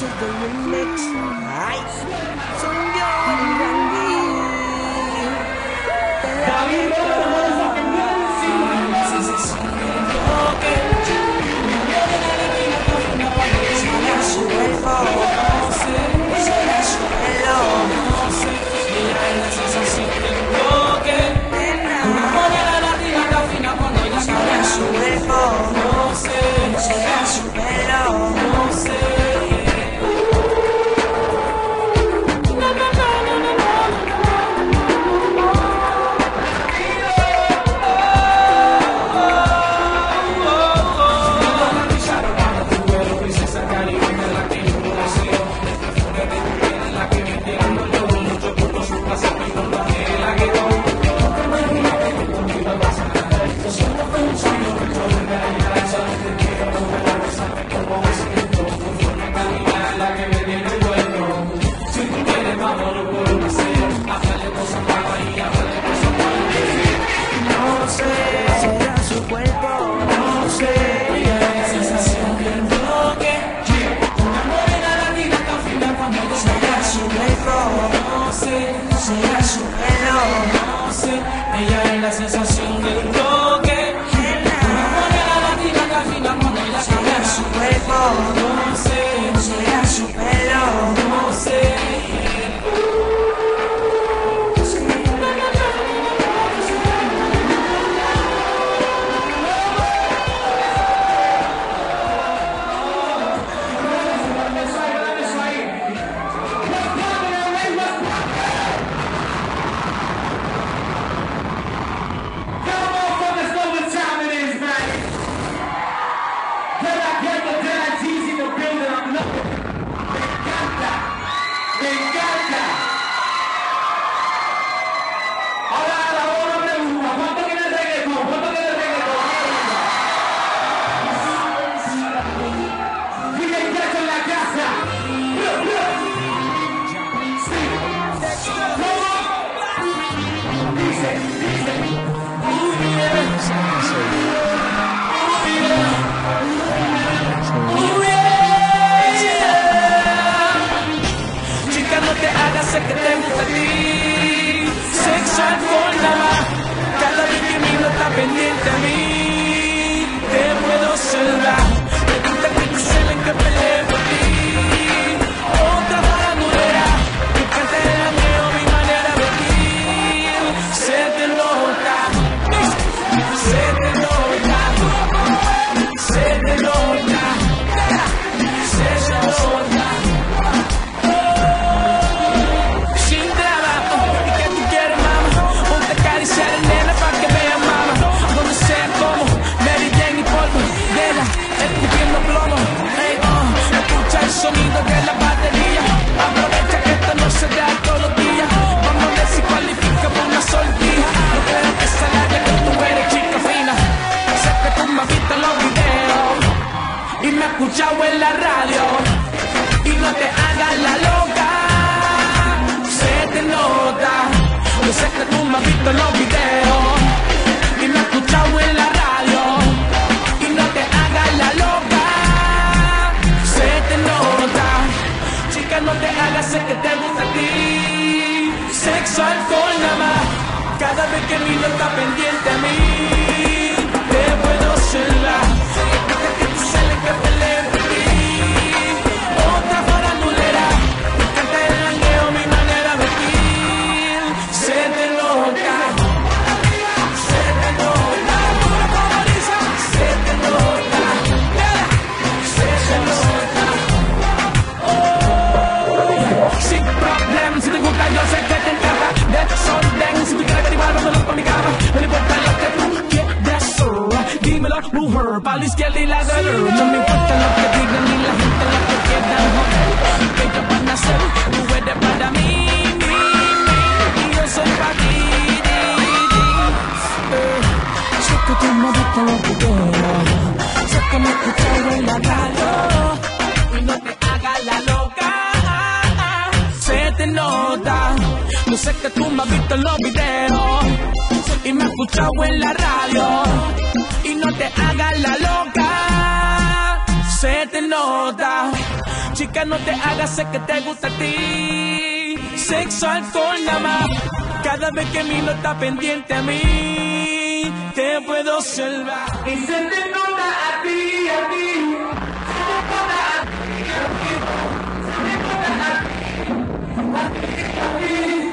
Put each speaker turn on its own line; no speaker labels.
To the remix.
I They got. escuchado en la radio y no te hagas la loca. Se te nota, no sé que tú me has visto los videos y me has escuchado en la radio y no te hagas la loca. Se te nota, chica no te hagas, sé que te gusta a ti. Sexo, alcohol, nada más. Cada vez que miro está pendiente a mí. Brr, pa' la izquierda y la derecha. No me importa lo que digan ni la gente la que quieran joder. Que ellos van a hacer, tú eres para mí, mi, mi, y yo soy para ti, di, di. Eh, sé que tú me gustan los videos, sé que me escuchas en la radio y no te hagas la loca. Se te nota, no sé que tú me has visto en los videos y me has escuchado en la radio chica, no te hagas, sé que te gusta a ti. Sexo, alcohol, nada más. Cada vez que mi no está pendiente a mí, te puedo salvar.
Y se te nota a ti, a ti.
DJ 81, aka Pupusa Prince, Latino 96.3 in the house.